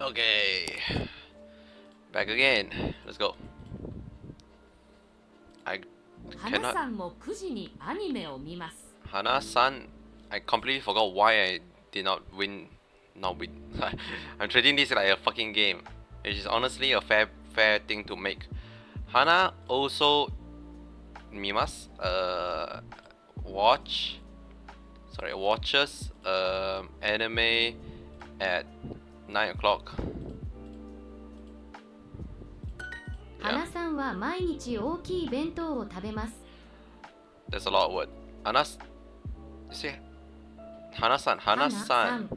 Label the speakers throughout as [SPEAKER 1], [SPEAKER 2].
[SPEAKER 1] Okay. Back again. Let's go. I cannot... Hana-san, I completely forgot why I did not win. Not win. I'm treating this like a fucking game. Which is honestly a fair fair thing to make. Hana also mimas uh watch sorry watches um anime at nine o'clock.
[SPEAKER 2] 花さんは毎日大きい弁当を食べます
[SPEAKER 1] There's a lot of word. Hanas, you see, Hana-san, Hana-san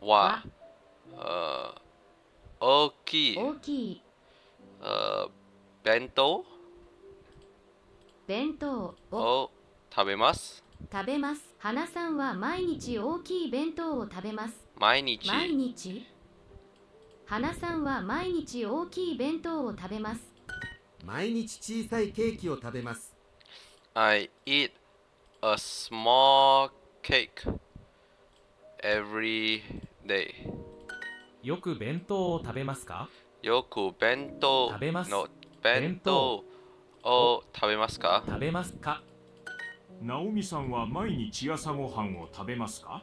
[SPEAKER 1] は、uh, 大きい、
[SPEAKER 2] 大きい
[SPEAKER 1] uh, 弁当
[SPEAKER 2] 弁当を
[SPEAKER 1] を食べます。
[SPEAKER 2] 食べます。花さんは毎日大きい弁当を食べます。
[SPEAKER 1] 毎日、
[SPEAKER 2] 毎日？花さんは毎日大きい弁当を食べます。
[SPEAKER 3] 毎日小さいケーキを食べます。
[SPEAKER 1] I eat a small cake every day.
[SPEAKER 4] よく弁当を食べますか？
[SPEAKER 1] よく弁当
[SPEAKER 4] 食べます
[SPEAKER 1] の弁当を食べますか？
[SPEAKER 4] 食べますか？
[SPEAKER 5] ナオミさんは毎日朝ごはんを食べますか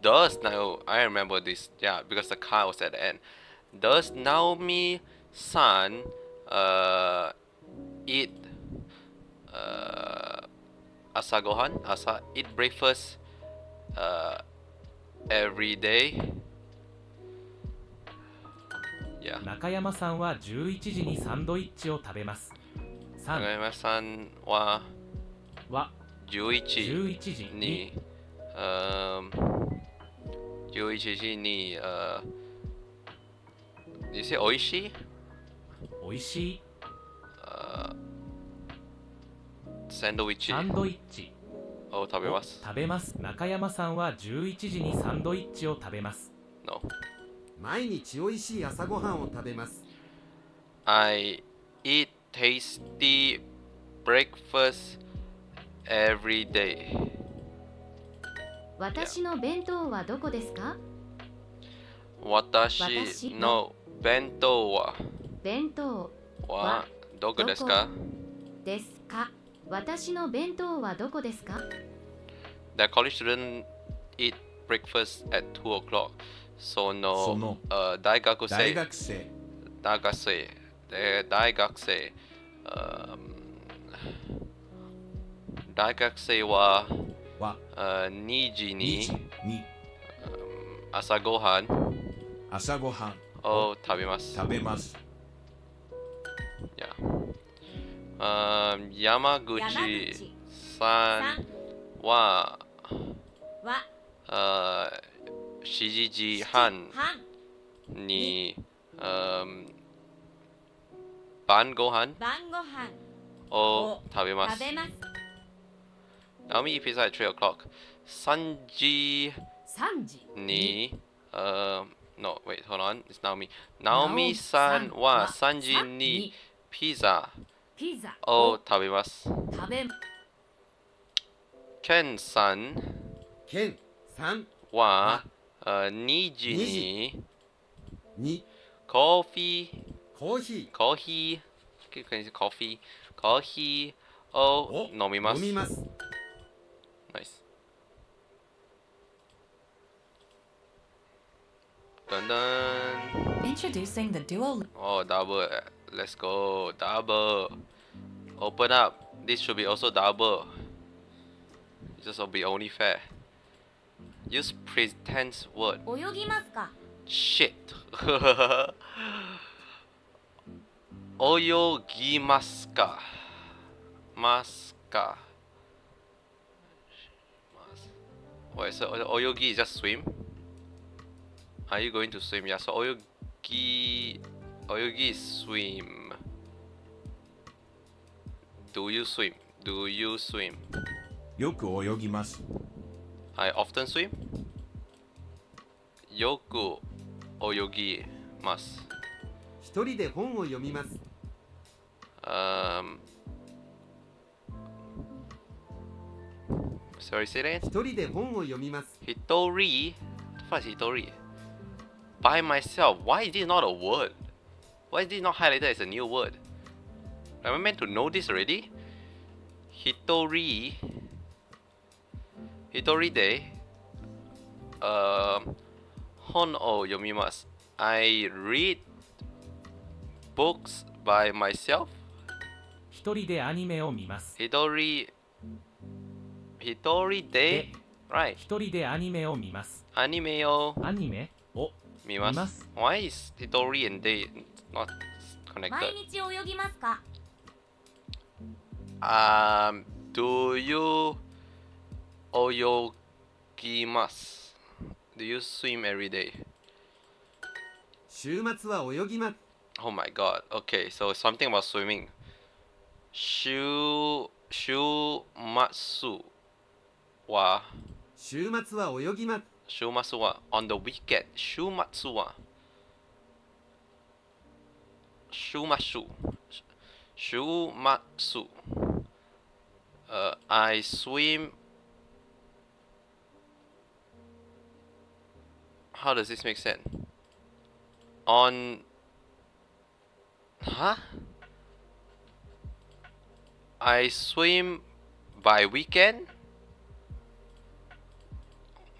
[SPEAKER 1] Does now I remember this yeah because the car was at the end. Does Naomi san uh eat uh asagohan asa eat breakfast uh every day? Yeah.
[SPEAKER 4] 中山さんは11時にサンドイッチを食べます3
[SPEAKER 1] Nagayama san wa
[SPEAKER 4] は
[SPEAKER 1] 11
[SPEAKER 4] 11時に
[SPEAKER 1] に。um 11時に uh 美味しい？
[SPEAKER 4] 美味しい。
[SPEAKER 1] サンドイッチ？
[SPEAKER 4] サンドイッチ。
[SPEAKER 1] を食べ
[SPEAKER 4] を
[SPEAKER 1] ます。
[SPEAKER 4] 食べます。中山さんは11時にサンドイッチを食べます。
[SPEAKER 1] No.
[SPEAKER 3] 毎日おいしい朝ごはんを食べます。
[SPEAKER 1] I tasty breakfast every day.
[SPEAKER 2] 私の弁当はどこですか
[SPEAKER 1] 私の弁当は
[SPEAKER 2] 弁当
[SPEAKER 1] はどこですか
[SPEAKER 2] ですか私の弁当はどこですか
[SPEAKER 1] The college student eat breakfast at 2 o'clock. その
[SPEAKER 6] その
[SPEAKER 1] uh, 大学生
[SPEAKER 6] 大学生
[SPEAKER 1] 大学生で大学生、um, 大学生は、
[SPEAKER 6] は。
[SPEAKER 1] uh, 2時
[SPEAKER 6] 2
[SPEAKER 1] に。朝ごはん
[SPEAKER 6] 朝ごはん。
[SPEAKER 1] を食べます。
[SPEAKER 6] 食べます.
[SPEAKER 1] Um, 山口さんは、
[SPEAKER 2] は
[SPEAKER 1] uh, 7時半
[SPEAKER 2] 半
[SPEAKER 1] に、um, 晩ご飯
[SPEAKER 2] 晩ご飯
[SPEAKER 1] を食べます。
[SPEAKER 2] 食べます
[SPEAKER 1] Naomi eat pizza at 3 o'clock. 3時
[SPEAKER 2] 3時
[SPEAKER 1] に、um, no, wait, hold on. It's Naomi. Naomi さんは3時にピザ
[SPEAKER 2] ピザ
[SPEAKER 1] を
[SPEAKER 2] を
[SPEAKER 1] 食べます。
[SPEAKER 2] 食べ
[SPEAKER 1] ケンさん
[SPEAKER 3] ケン3
[SPEAKER 1] はあ2時に
[SPEAKER 3] 2
[SPEAKER 1] コーヒー、
[SPEAKER 3] コーヒ
[SPEAKER 1] コーヒー、結構コーヒー、コーヒーを飲みます。
[SPEAKER 3] ー飲みます
[SPEAKER 1] ナイス。ダンダン。
[SPEAKER 7] Introducing the Duo
[SPEAKER 1] Oh, double. Let's go. Double. Open up. This should be also double. This will be only fair. Use present word.
[SPEAKER 2] 泳ぎますか
[SPEAKER 1] Shit. 泳ぎますかますか Wait, so oyogi is just swim? Are you going to swim? Yeah, so oyogi oyogi is swim. Do you swim? Do you swim?
[SPEAKER 6] よく泳ぎます
[SPEAKER 1] I often swim. よく泳ぎます。
[SPEAKER 3] 一人で本を読みます
[SPEAKER 1] Um, sorry, say that. Hitori? What the Hitori? By myself. Why is this not a word? Why is this not highlighted as a new word? Am I meant to know this already? Hitori. Hitori de. Um, hon o yomimasu. I read books by myself.
[SPEAKER 4] 一人でアニメを見ます
[SPEAKER 1] Hitori. Hitori de.
[SPEAKER 4] で
[SPEAKER 1] Right.
[SPEAKER 4] 一人でアニメを見ます
[SPEAKER 1] Anime o
[SPEAKER 4] アニメを.見ます
[SPEAKER 1] Why is Hitori and de not
[SPEAKER 2] 毎
[SPEAKER 1] connected?
[SPEAKER 2] 日泳ぎますか
[SPEAKER 1] Um, do you oyogimasu? Do you swim every day?
[SPEAKER 3] 週末は泳ぎます
[SPEAKER 1] Oh my god. Okay, so something about swimming. Shu shumatsu wa
[SPEAKER 3] 週末は泳ぎます
[SPEAKER 1] shumatsu wa on the weekend. Shumatsu wa shumatsu shumatsu. Uh, I swim. How does this make sense? On Huh? I swim by weekend?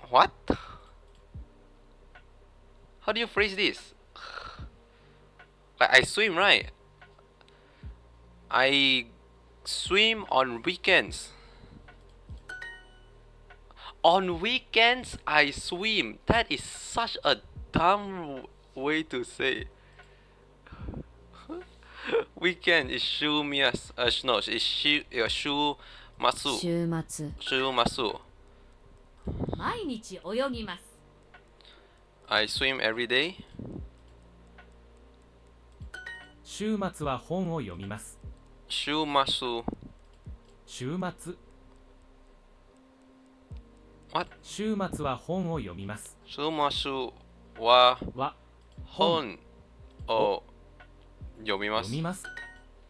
[SPEAKER 1] What? How do you phrase this? Like I swim, right? I swim on weekends. On weekends, I swim. That is such a dumb way to say. Weekend is shu mias. Uh, sh- no, shu, uh, shu masu.
[SPEAKER 2] 週末
[SPEAKER 1] Shu masu.
[SPEAKER 2] 毎日泳ぎます
[SPEAKER 1] I swim every day.
[SPEAKER 4] 週末は本を読みます
[SPEAKER 1] Shu masu.
[SPEAKER 4] 週末
[SPEAKER 1] What?
[SPEAKER 4] 週末は本を読みます
[SPEAKER 1] masu wa
[SPEAKER 4] は
[SPEAKER 1] hon o 読みます
[SPEAKER 4] 読みます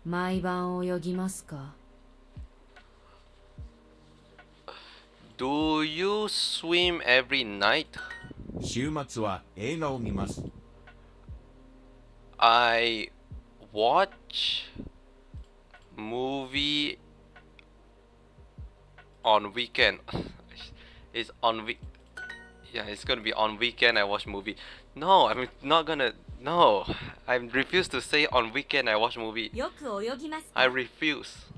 [SPEAKER 2] 毎晩泳ぎますか
[SPEAKER 1] Do you swim every night?
[SPEAKER 6] 週末は映画を見ます
[SPEAKER 1] I watch movie on weekend. it's on week. Yeah, it's gonna be on weekend. I watch movie. No, I'm not gonna. No, I refuse to say on weekend I watch movie.
[SPEAKER 2] よく泳ぎます
[SPEAKER 1] I refuse.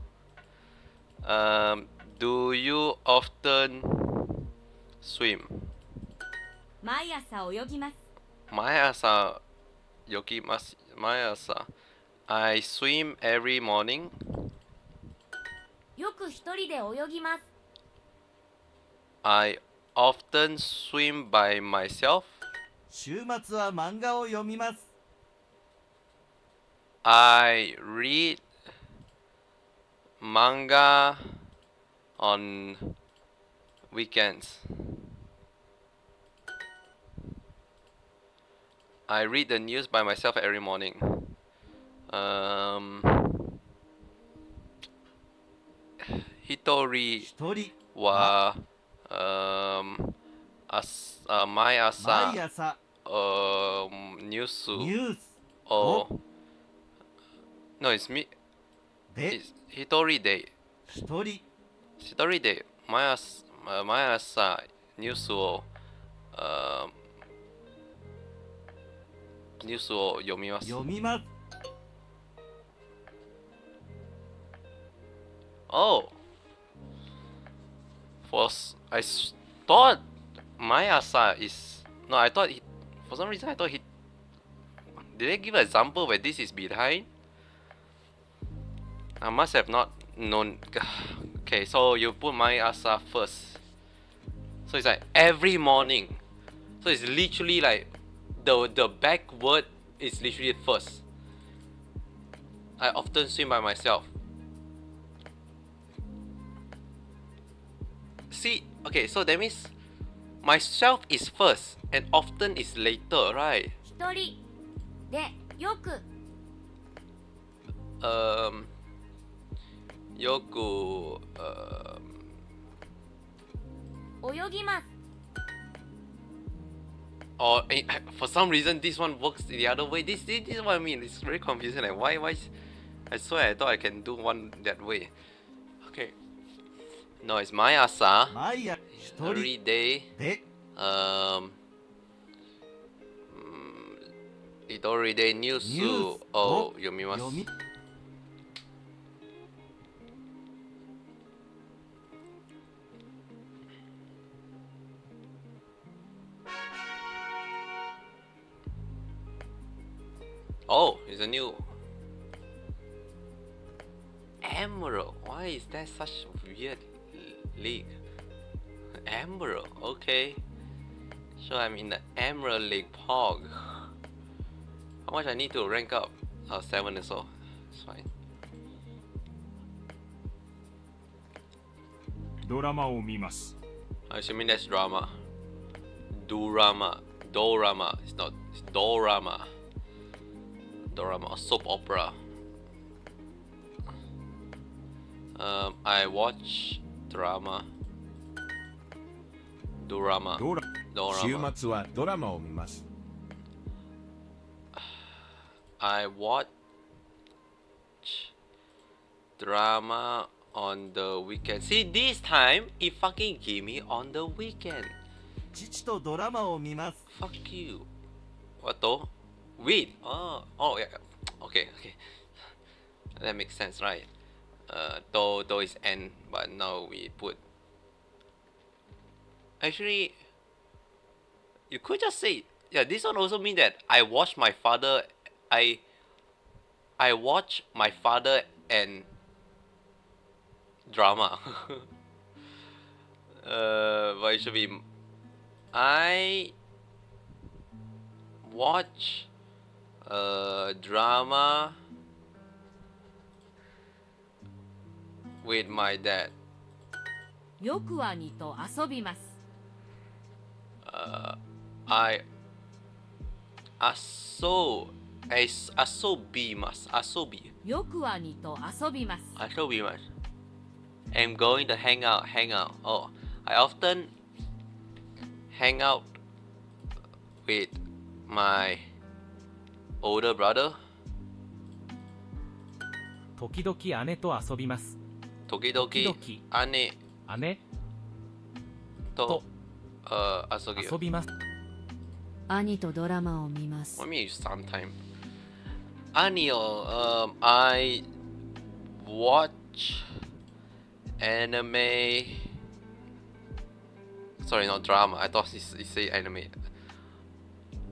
[SPEAKER 1] Um, do you often swim?
[SPEAKER 2] 毎朝泳ぎます
[SPEAKER 1] Mayasa yokimasu. Mayasa. I swim every morning.
[SPEAKER 2] よく一人で泳ぎます
[SPEAKER 1] I often swim by myself.
[SPEAKER 7] 週末は漫画を読みます
[SPEAKER 1] I read manga on weekends. I read the news by myself every morning. Um, Hitori wa um, 朝、毎朝、
[SPEAKER 7] 毎朝。
[SPEAKER 1] ニュース、
[SPEAKER 7] ニュース、
[SPEAKER 1] お、ノイズミ、
[SPEAKER 7] で、
[SPEAKER 1] 一人で、
[SPEAKER 7] 一人、
[SPEAKER 1] 一人で、毎朝、毎朝ニュースを、ニュースを読みます。
[SPEAKER 7] 読みます。
[SPEAKER 1] Oh, first I thought thought Mayasa is no I thought he for some reason I thought he did they give an example where this is behind? I must have not known. Okay so you put Mayasa first. So it's like every morning. So it's literally like the the back word is literally first. I often swim by myself. See okay so that means myself is first and often is later right
[SPEAKER 2] 一人でよく
[SPEAKER 1] um よく um,
[SPEAKER 2] 泳ぎます
[SPEAKER 1] or eh, for some reason this one works the other way. This, this this is what I mean. It's very confusing. Like why why? is- I swear I thought I can do one that way. Okay. No, it's my asa
[SPEAKER 7] 毎朝一人
[SPEAKER 1] every day.
[SPEAKER 7] で
[SPEAKER 1] Um. mm, Itori de news
[SPEAKER 7] News
[SPEAKER 1] oh
[SPEAKER 7] を
[SPEAKER 1] yomimasu.
[SPEAKER 7] 読み
[SPEAKER 1] Oh, it's a new Emerald. Why is that such a weird l- league? Emerald. Okay. So I'm in the Emerald League Pog. How much I need to rank up? Oh, seven or so. It's fine.
[SPEAKER 5] ドラマを見ます
[SPEAKER 1] I'm assuming that's drama. Dorama. Dorama. It's not. It's dorama. Dorama. Soap opera. Um, I watch drama.
[SPEAKER 6] Drama.
[SPEAKER 1] Dorama.
[SPEAKER 6] Dorama.
[SPEAKER 1] I watch drama on the weekend. See, this time it fucking gave me on the weekend. Fuck you. What though? Wait. Oh, oh yeah. Okay, okay. That makes sense, right? Uh, though though is n, but now we put. Actually, you could just say yeah. This one also mean that I watch my father. I. I watch my father and drama. uh, but it should be I watch uh drama with my dad.
[SPEAKER 8] よく兄と遊びます
[SPEAKER 1] Uh, I aso as asobimas asobi
[SPEAKER 8] よく兄と遊びます
[SPEAKER 1] asobimas. I'm going to hang out, hang out. Oh, I often hang out with my older brother.
[SPEAKER 4] 時々姉と遊びます
[SPEAKER 1] 時々
[SPEAKER 4] 時々
[SPEAKER 1] 姉
[SPEAKER 4] 姉
[SPEAKER 1] と
[SPEAKER 4] と
[SPEAKER 1] uh 遊び
[SPEAKER 4] 遊びます
[SPEAKER 8] 兄とドラマを見ます
[SPEAKER 1] Let me use sometime. Anio, um, I watch anime. Sorry, not drama. I thought you you say anime.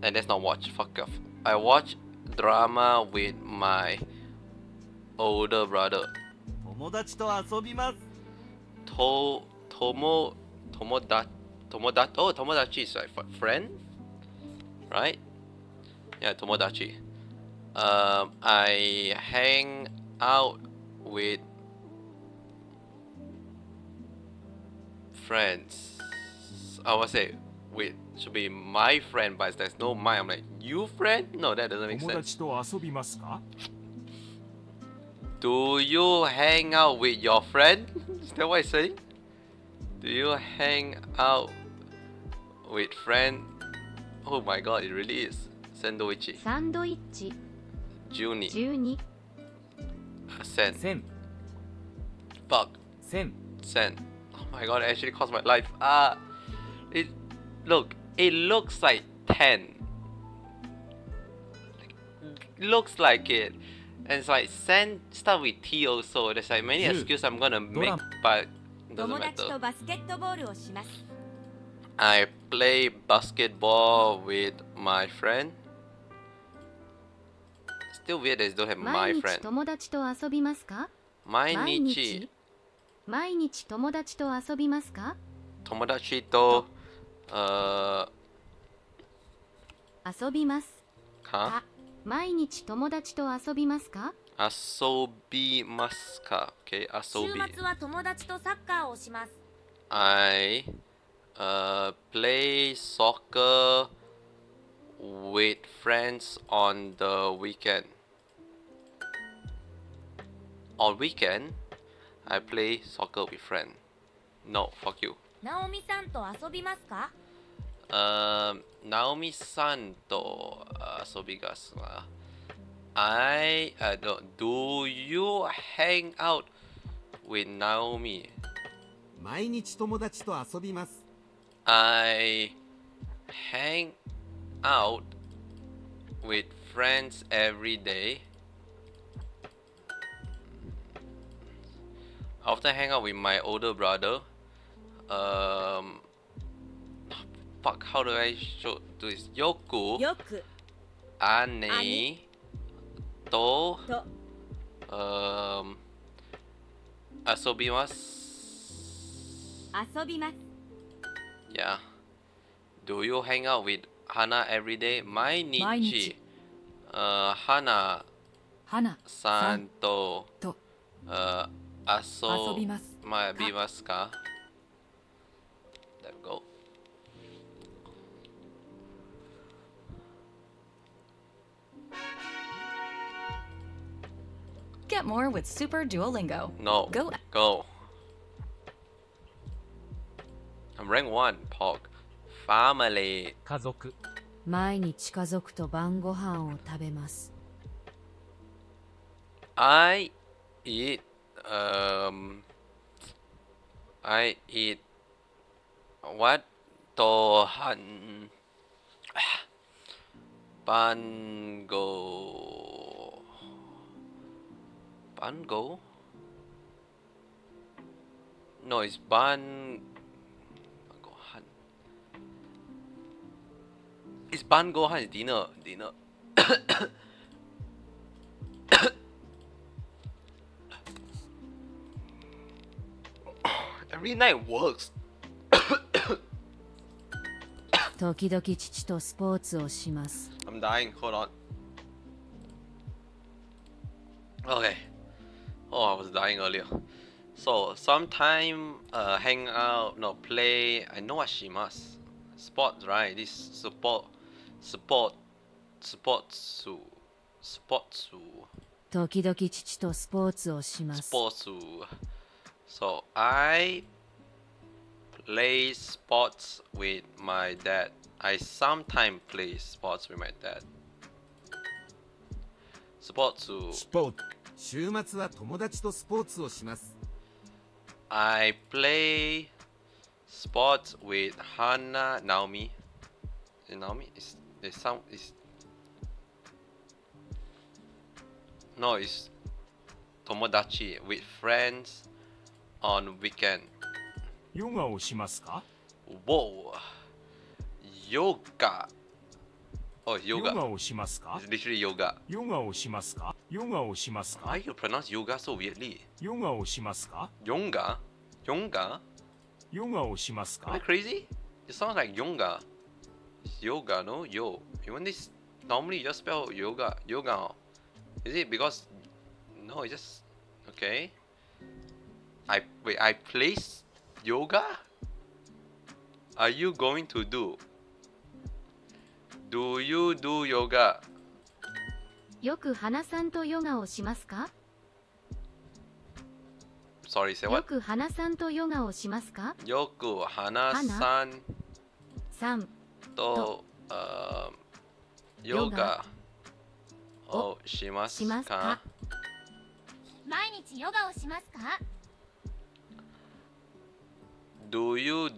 [SPEAKER 1] And that's not watch. Fuck off. I watch drama with my older brother.
[SPEAKER 7] 友達と遊びます
[SPEAKER 1] To Tomo Tomoda Tomoda oh Tomodachi is like fr- friend right yeah Tomodachi um I hang out with friends I would say wait should be my friend but there's no my I'm like you friend no that doesn't make
[SPEAKER 5] 友
[SPEAKER 1] sense
[SPEAKER 5] 達と遊びますか
[SPEAKER 1] Do you hang out with your friend? Is that what I say? Do you hang out with friend? Oh my god, it really is.
[SPEAKER 2] Sandwich. Sandwich. Juni.
[SPEAKER 1] Juni.
[SPEAKER 2] Uh,
[SPEAKER 1] Sen.
[SPEAKER 4] Sen.
[SPEAKER 1] Fuck.
[SPEAKER 4] Sen.
[SPEAKER 1] Sen. Oh my god, it actually cost my life. Ah. Uh, it. Look, it looks like 10. Looks like it. And it's like Sen start with T also. There's like many excuses I'm gonna make, but doesn't
[SPEAKER 8] 友達
[SPEAKER 1] matter.
[SPEAKER 8] とバスケットボールをします
[SPEAKER 1] I play basketball with my friend. Still weird that don't have
[SPEAKER 2] 毎
[SPEAKER 1] my
[SPEAKER 2] 日
[SPEAKER 1] friend.
[SPEAKER 2] 友達と遊びますか
[SPEAKER 1] 毎
[SPEAKER 2] 毎
[SPEAKER 1] 日
[SPEAKER 2] 日毎日友達と遊びますか
[SPEAKER 1] 友達と、uh,
[SPEAKER 2] 遊びます
[SPEAKER 1] か
[SPEAKER 2] 毎日友達と遊びますか
[SPEAKER 1] 遊びますか ?Okay, 遊び。
[SPEAKER 8] は友達とサッカーをします
[SPEAKER 1] I uh, play soccer with friends on the weekend. On weekend, I play soccer with friend. No, fuck you.
[SPEAKER 8] ナオミさんと遊びますか
[SPEAKER 1] Um, ナオミさんと遊びますが I uh, do, do you hang out with Naomi?
[SPEAKER 3] 毎日友達と遊びます
[SPEAKER 1] I hang out with friends every day. I often hang out with my older brother. Um, fuck, how do I show do this? Yoku,
[SPEAKER 8] よく
[SPEAKER 1] Ane, to,
[SPEAKER 8] と
[SPEAKER 1] um, asobimasu.
[SPEAKER 8] 遊びます
[SPEAKER 1] Yeah. Do you hang out with Hana every day? 毎日。
[SPEAKER 8] 毎日
[SPEAKER 1] Uh, Hana
[SPEAKER 8] 花
[SPEAKER 1] さんと
[SPEAKER 8] と
[SPEAKER 1] uh, 遊
[SPEAKER 8] 遊びます
[SPEAKER 1] まびますか
[SPEAKER 9] Get more with Super Duolingo.
[SPEAKER 1] No.
[SPEAKER 9] Go.
[SPEAKER 1] Go. I'm rank 1, Pog. Family.
[SPEAKER 4] 家族
[SPEAKER 8] 毎日家族と晩ご飯を食べます
[SPEAKER 1] I eat um I eat what to han bango bango no it's ban gohan it's ban gohan is dinner dinner Every night works.
[SPEAKER 8] 時々父とスポーツをします
[SPEAKER 1] I'm dying. Hold on. Okay. Oh, I was dying earlier. So sometime uh, hang out, no play. I know what she must. Sports, right? This support, support, sports, sports,
[SPEAKER 8] 時々父とスポーツをします
[SPEAKER 1] sports. So I play sports with my dad. I sometimes play sports with my dad. Sports.
[SPEAKER 6] スポーツ
[SPEAKER 3] 週末は友達とスポーツをします
[SPEAKER 1] I play sports with Hana Naomi. Naomi? Is is some is No, it's Tomodachi with friends on weekend.
[SPEAKER 5] ヨガをしますか
[SPEAKER 1] Whoa. Yoga. Oh,
[SPEAKER 5] ヨ
[SPEAKER 1] yoga.
[SPEAKER 5] ガをしますか
[SPEAKER 1] It's literally yoga.
[SPEAKER 5] ヨガをしますかヨガをしますか
[SPEAKER 1] Why you pronounce yoga so weirdly?
[SPEAKER 5] ヨガをしますか
[SPEAKER 1] Yonga? Yonga?
[SPEAKER 5] ヨガをします
[SPEAKER 1] Am I
[SPEAKER 5] か
[SPEAKER 1] crazy? It sounds like Yonga. It's yoga, no? Yo. Even this normally you just spell yoga. Yoga. Is it because no it's just okay. I wait, I place yoga? Are you going to do? Do you do yoga?
[SPEAKER 2] よく花さんとヨガをしますか？よく花さんとヨガをしますか？
[SPEAKER 1] よく花
[SPEAKER 2] さんさん。
[SPEAKER 1] と、uh, ヨガ。をしますか,
[SPEAKER 2] します
[SPEAKER 1] か？
[SPEAKER 8] 毎日ヨガをしますか
[SPEAKER 1] ?Do you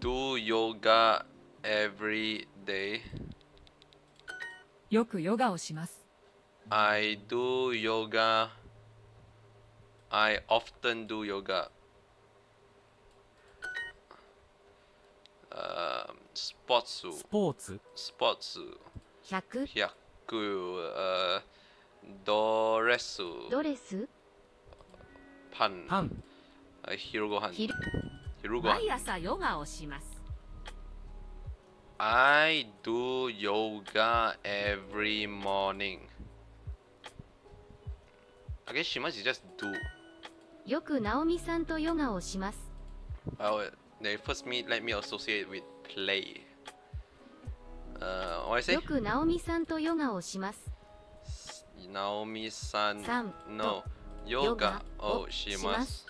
[SPEAKER 1] do yoga every day?
[SPEAKER 9] よくヨガをします。
[SPEAKER 1] I do yoga. I often do yoga. Um, sports,
[SPEAKER 4] スポーツ
[SPEAKER 1] sports,
[SPEAKER 2] 100
[SPEAKER 1] 100, uh, ドレス、
[SPEAKER 2] ドレス
[SPEAKER 1] パン、
[SPEAKER 4] パン
[SPEAKER 1] あ昼ご飯、
[SPEAKER 2] 昼
[SPEAKER 1] 昼ご飯。
[SPEAKER 8] 毎朝ヨガをします
[SPEAKER 1] I do yoga every morning. I guess she must just do.
[SPEAKER 2] よく直美さんとヨガをします
[SPEAKER 1] Oh, they first meet. Let me associate with play. Uh, what I say?
[SPEAKER 2] よく直美さんとヨガをします
[SPEAKER 1] Naomi-san
[SPEAKER 2] さん
[SPEAKER 1] no ヨガをします。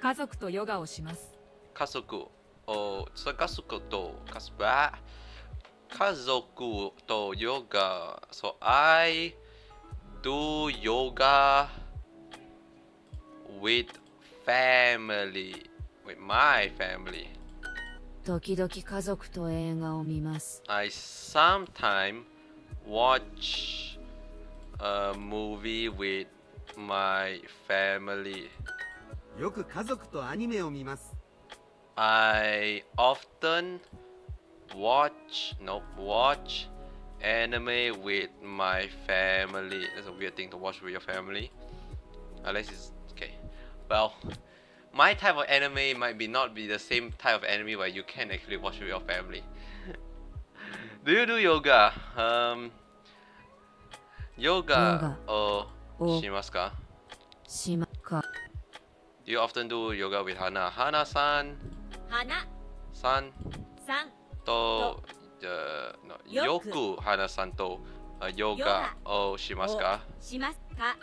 [SPEAKER 9] 家族とヨガをします。
[SPEAKER 1] 家族を、それ家族と、家族は kazoku to yoga. So I do yoga with family, with my family.
[SPEAKER 8] 時々家族と映画を見ます
[SPEAKER 1] I sometime watch a movie with my family.
[SPEAKER 3] よく家族とアニメを見ます
[SPEAKER 1] I often watch, no, watch anime with my family. That's a weird thing to watch with your family. Unless it's, okay. Well, my type of anime might be not be the same type of anime where you can actually watch with your family. do you do yoga? Um, yoga, or
[SPEAKER 8] oh,
[SPEAKER 1] shimasu
[SPEAKER 8] ka?
[SPEAKER 1] Do you often do yoga with Hana? Hana-san?
[SPEAKER 10] 花。
[SPEAKER 1] さん
[SPEAKER 10] さん
[SPEAKER 1] とじゃ
[SPEAKER 10] よ
[SPEAKER 1] く。花さんと
[SPEAKER 10] ヨ
[SPEAKER 1] ガをしますか？
[SPEAKER 10] しますか？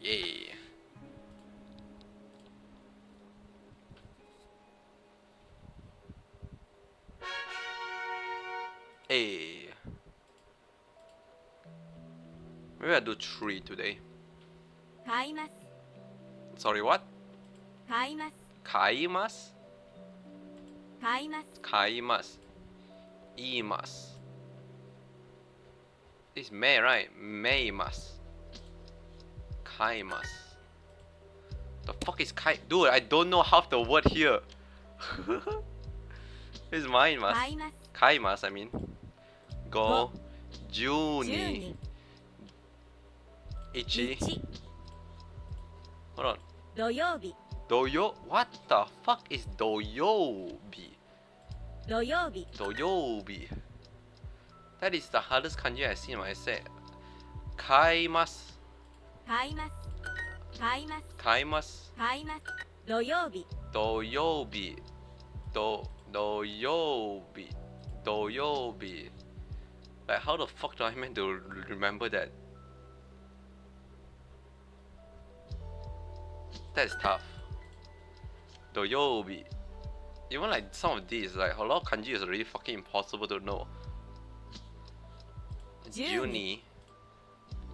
[SPEAKER 1] イイ。えい Maybe I do three today?
[SPEAKER 10] 買います。
[SPEAKER 1] Sorry, what?
[SPEAKER 10] 買います。
[SPEAKER 1] Kaimas?
[SPEAKER 10] 買います
[SPEAKER 1] Kaimas. Imas. It's May, right? Maymas. Kaimas. The fuck is Kai? Dude, I don't know half the word here. it's mine, mas.
[SPEAKER 10] 買います
[SPEAKER 1] Kaimas, I mean. Go.
[SPEAKER 10] 10
[SPEAKER 1] Juni.
[SPEAKER 10] 人
[SPEAKER 1] Ichi.
[SPEAKER 10] 1
[SPEAKER 1] Hold on.
[SPEAKER 10] 土曜日
[SPEAKER 1] Doyo? What the fuck is Doyobi?
[SPEAKER 10] Doyobi.
[SPEAKER 1] Doyobi. That is the hardest kanji I've seen myself. Kaimas. Kaimas.
[SPEAKER 10] Kaimas. Kaimas. Kaimas. Doyobi.
[SPEAKER 1] Doyobi. Do Doyobi. Doyobi. Like how the fuck do I meant to remember that? That's tough. Doyobi. Even like some of these, like a lot of kanji is really fucking impossible to know.
[SPEAKER 10] Juni.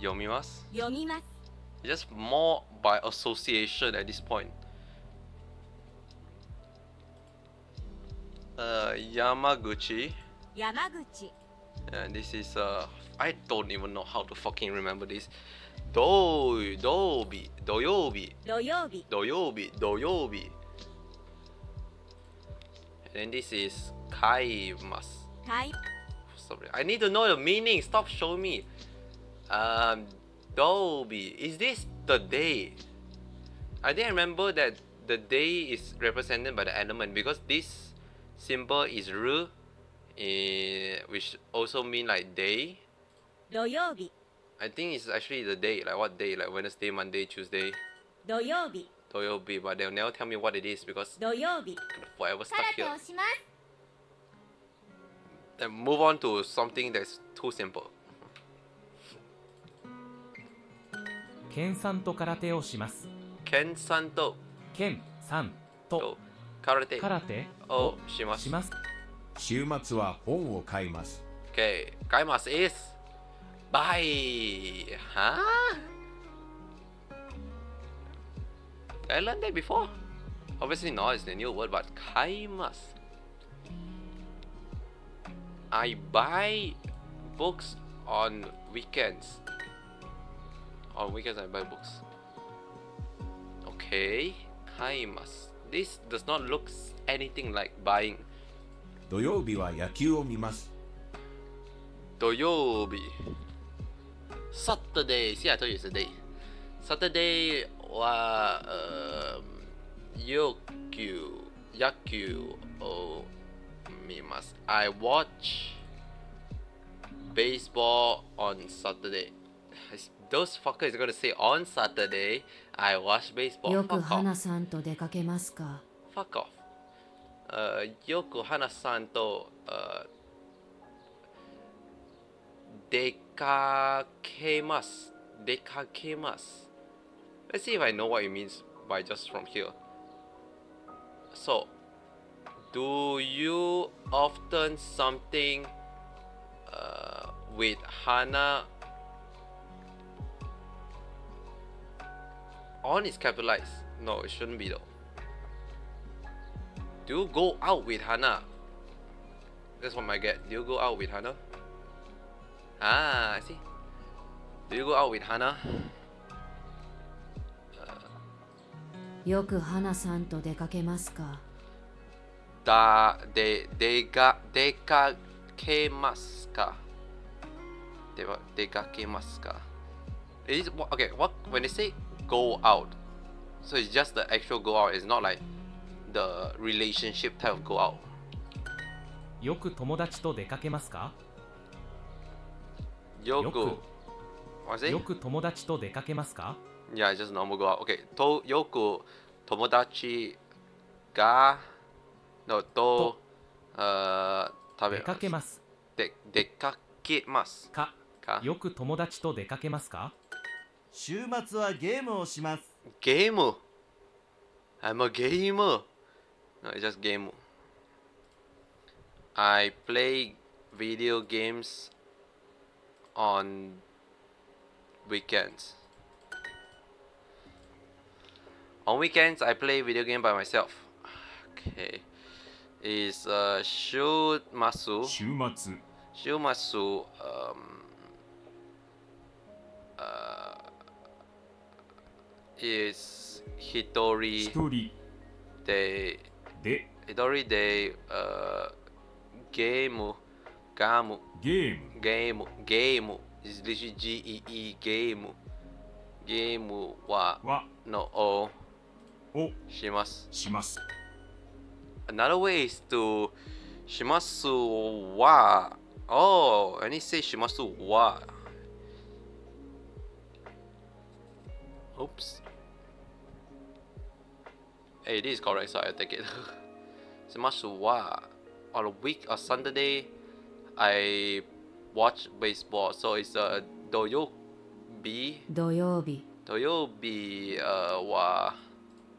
[SPEAKER 10] Yomimas. Yomimas.
[SPEAKER 1] Just more by association at this point. Uh, Yamaguchi.
[SPEAKER 10] Yamaguchi.
[SPEAKER 1] And this is uh, I don't even know how to fucking remember this. Do, dobi, doyobi. Doyobi. Doyobi, doyobi. Then this is
[SPEAKER 10] kaimas. Kai.
[SPEAKER 1] Sorry, I need to know the meaning. Stop showing me. Um, Dolby. Is this the day? I didn't remember that the day is represented by the element because this symbol is ru, eh, which also mean like day.
[SPEAKER 10] Doyobi.
[SPEAKER 1] I think it's actually the day, like what day, like Wednesday, Monday, Tuesday. Doyobi.
[SPEAKER 10] 土曜日
[SPEAKER 1] but they'll never tell me what it is because
[SPEAKER 10] 土曜日
[SPEAKER 1] forever
[SPEAKER 10] 空
[SPEAKER 1] stuck
[SPEAKER 10] 手
[SPEAKER 1] here.
[SPEAKER 10] をします
[SPEAKER 1] Then move on to something that's too simple.
[SPEAKER 4] 剣さんと空手をします
[SPEAKER 1] Ken Santo
[SPEAKER 4] 剣さんと
[SPEAKER 1] to karate
[SPEAKER 4] 空手
[SPEAKER 1] をします
[SPEAKER 4] します
[SPEAKER 6] 週末は本を買います。
[SPEAKER 1] Okay, Kaimas is buy. Huh? I learned that before. Obviously not, it's a new word, but Kaimas. I buy books on weekends. On weekends I buy books. Okay, Kaimas. This does not look s- anything like buying.
[SPEAKER 6] 土曜日は野球を見ます。
[SPEAKER 1] 土曜日 Saturday see I told you yesterday Saturday は、um, 野球野球を見ます I watch baseball on Saturday those fuckers are gonna say on Saturday I watch baseball
[SPEAKER 8] よく花さんと出かけますか
[SPEAKER 1] fuck off uh, よく花さんと、uh, 出かけます出かけます Let's see if I know what it means by just from here. So, Do you often something uh, with Hana? On is capitalized. No, it shouldn't be though. Do you go out with Hana? That's what I get. Do you go out with Hana? Ah, I see. Do you go out with Hana?
[SPEAKER 8] よく花さんと出かけますか
[SPEAKER 1] だ、で、でが、出かけますかでは、出かけますか Is what okay? What when they say go out, so it's just the actual go out. It's not like the relationship type of go out.
[SPEAKER 4] よく友達と出かけますか.
[SPEAKER 1] What's it?
[SPEAKER 4] よく友達と出かけますか
[SPEAKER 1] Yeah, just normal go out. Okay. To yoku tomodachi ga no to uh 食べ
[SPEAKER 4] 出かけます
[SPEAKER 1] で出かけます
[SPEAKER 4] か
[SPEAKER 1] か
[SPEAKER 4] よく友達と出かけますか
[SPEAKER 7] 週末はゲームをします
[SPEAKER 1] ゲーム I'm a gamer. No, it's just game. I play video games on weekends. On weekends, I play video game by myself. Okay. Is uh,
[SPEAKER 5] Shumatsu. Shumatsu.
[SPEAKER 1] Shumatsu. Um, uh, is Hitori.
[SPEAKER 5] Hitori.
[SPEAKER 1] De.
[SPEAKER 5] De.
[SPEAKER 1] Hitori de. Uh, game. Game.
[SPEAKER 5] Game.
[SPEAKER 1] Game. Game. Is legit G E E game. Game wa.
[SPEAKER 5] Wa.
[SPEAKER 1] No.
[SPEAKER 5] Oh. Shimasu. Shimasu.
[SPEAKER 1] Another way is to Shimasu wa. Oh, and it says Shimasu wa. Oops. Hey, correct, so I take it. Shimasu wa. On a week or Sunday, I watch baseball. So it's a uh,
[SPEAKER 8] doyobi.
[SPEAKER 1] Doyobi.
[SPEAKER 8] Doyobi
[SPEAKER 1] uh,
[SPEAKER 10] wa.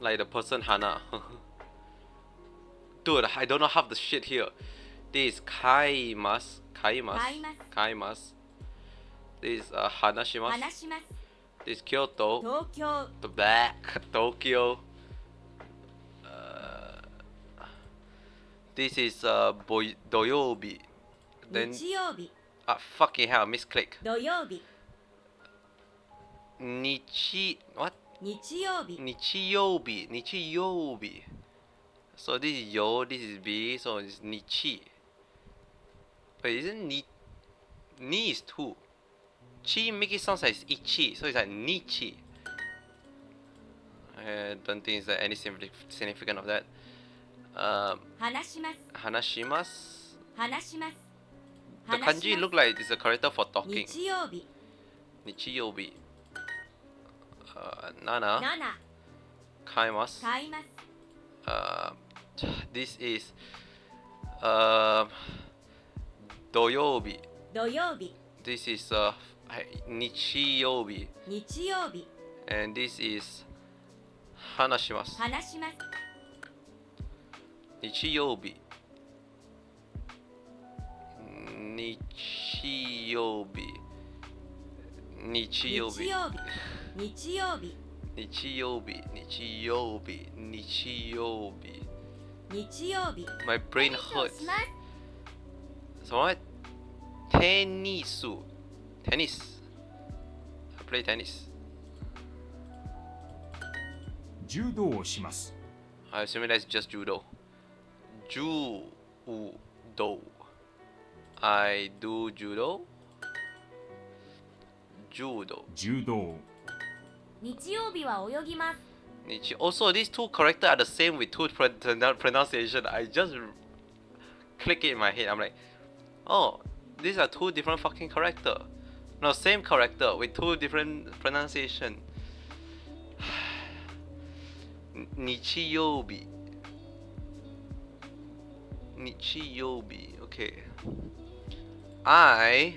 [SPEAKER 1] Like the person Hana. Dude, I don't know half the shit here. This is kaimas. Kaimas. Kaimas. This is uh,
[SPEAKER 10] hanashimas.
[SPEAKER 1] This is
[SPEAKER 10] Kyoto. Tokyo.
[SPEAKER 1] The back. Tokyo. Uh, this is uh, boy, Doyobi. Then. Ah, fucking hell, misclick.
[SPEAKER 10] Doyobi. Nichi. What? 日
[SPEAKER 1] Nichi what?
[SPEAKER 10] 日曜日
[SPEAKER 1] Nichiyobi. Nichiyobi. So this is yo, this is B, so it's Nichi. But isn't ni ni is two? Chi make it sound like it's ichi, so it's like Nichi. I don't think there's any signific- significant of that. Um,
[SPEAKER 10] 話します
[SPEAKER 1] hanashimasu.
[SPEAKER 10] 話します
[SPEAKER 1] The kanji look like it's a character for talking.
[SPEAKER 10] 日曜日
[SPEAKER 1] Nichiyobi. Uh, nana.
[SPEAKER 10] 7
[SPEAKER 1] Kaimasu.
[SPEAKER 10] 買います
[SPEAKER 1] Uh, this is uh, doyobi.
[SPEAKER 10] 土曜日
[SPEAKER 1] This is uh, nichiyobi.
[SPEAKER 10] 日曜日
[SPEAKER 1] And this is hanashimasu.
[SPEAKER 10] 話します
[SPEAKER 1] 日曜日日曜日日曜日
[SPEAKER 10] 日曜日日曜日
[SPEAKER 1] 日曜日日曜日日曜日
[SPEAKER 10] 日曜日
[SPEAKER 1] My brain hurts
[SPEAKER 10] します
[SPEAKER 1] So what? テニス Tennis I play tennis
[SPEAKER 5] 柔道をします
[SPEAKER 1] I assume that's just judo Judo I do judo Judo
[SPEAKER 5] 柔道
[SPEAKER 10] 日曜日は泳ぎます
[SPEAKER 1] Nichi. Also, these two characters are the same with two pro- pronou- pronunciation. I just click it in my head. I'm like, oh, these are two different fucking character. No, same character with two different pronunciation. Nichiyobi. Nichiyobi. Okay. I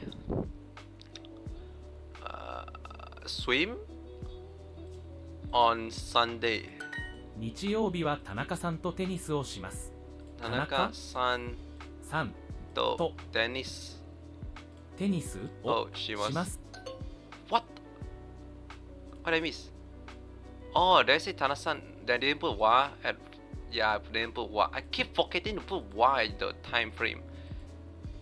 [SPEAKER 1] uh, swim on Sunday.
[SPEAKER 4] 日曜日は田中さんとテニスをします田中
[SPEAKER 1] Tanaka-san
[SPEAKER 4] さん
[SPEAKER 1] と
[SPEAKER 4] と
[SPEAKER 1] tennis
[SPEAKER 4] テニス
[SPEAKER 1] oh
[SPEAKER 4] を
[SPEAKER 1] she
[SPEAKER 4] し
[SPEAKER 1] was
[SPEAKER 4] ます
[SPEAKER 1] what what did I miss oh did I say Tana-san they didn't put wa at yeah they didn't put wa I keep forgetting to put wa in the time frame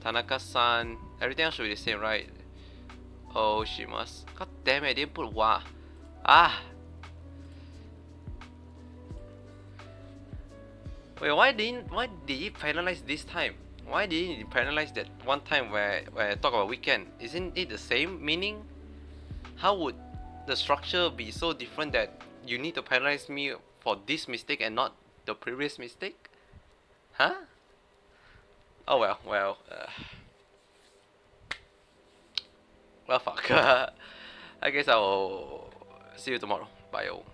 [SPEAKER 1] Tanaka-san everything else should be the same right oh she must god damn it I didn't put wa ah Wait, why didn't why did he penalize this time? Why didn't he penalize that one time where where I talk about weekend? Isn't it the same meaning? How would the structure be so different that you need to penalize me for this mistake and not the previous mistake? Huh? Oh well, well. Uh, well, fuck. I guess I'll see you tomorrow. Bye. -o.